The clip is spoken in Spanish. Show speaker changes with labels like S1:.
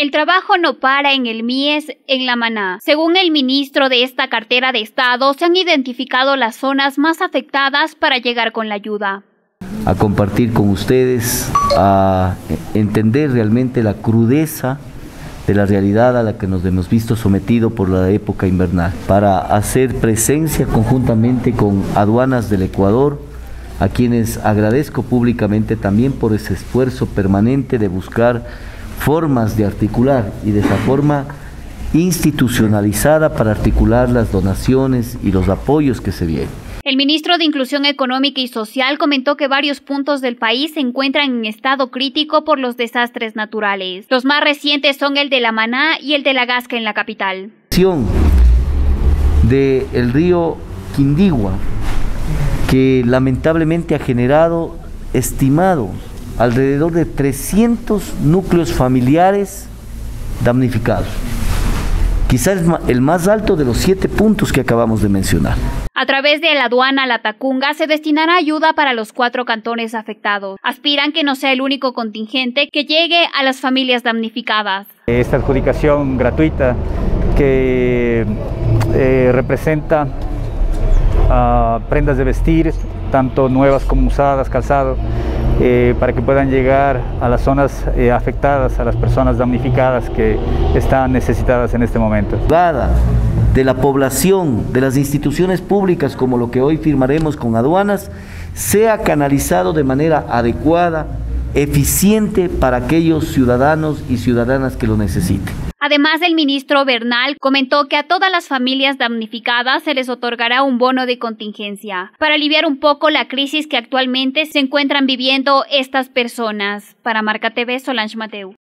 S1: El trabajo no para en el MIES en La Maná. Según el ministro de esta cartera de Estado, se han identificado las zonas más afectadas para llegar con la ayuda.
S2: A compartir con ustedes, a entender realmente la crudeza de la realidad a la que nos hemos visto sometido por la época invernal, para hacer presencia conjuntamente con aduanas del Ecuador, a quienes agradezco públicamente también por ese esfuerzo permanente de buscar formas de articular y de esa forma institucionalizada para articular las donaciones y los apoyos que se vienen.
S1: El ministro de Inclusión Económica y Social comentó que varios puntos del país se encuentran en estado crítico por los desastres naturales. Los más recientes son el de La Maná y el de La Gasca en la capital.
S2: De el río Quindigua, que lamentablemente ha generado estimados alrededor de 300 núcleos familiares damnificados. Quizás el más alto de los siete puntos que acabamos de mencionar.
S1: A través de la aduana La Tacunga se destinará ayuda para los cuatro cantones afectados. Aspiran que no sea el único contingente que llegue a las familias damnificadas.
S3: Esta adjudicación gratuita que eh, representa uh, prendas de vestir, tanto nuevas como usadas, calzado, eh, para que puedan llegar a las zonas eh, afectadas, a las personas damnificadas que están necesitadas en este momento.
S2: De la población, de las instituciones públicas, como lo que hoy firmaremos con aduanas, sea canalizado de manera adecuada, eficiente para aquellos ciudadanos y ciudadanas que lo necesiten.
S1: Además, el ministro Bernal comentó que a todas las familias damnificadas se les otorgará un bono de contingencia para aliviar un poco la crisis que actualmente se encuentran viviendo estas personas. Para Marca TV, Solange Mateu.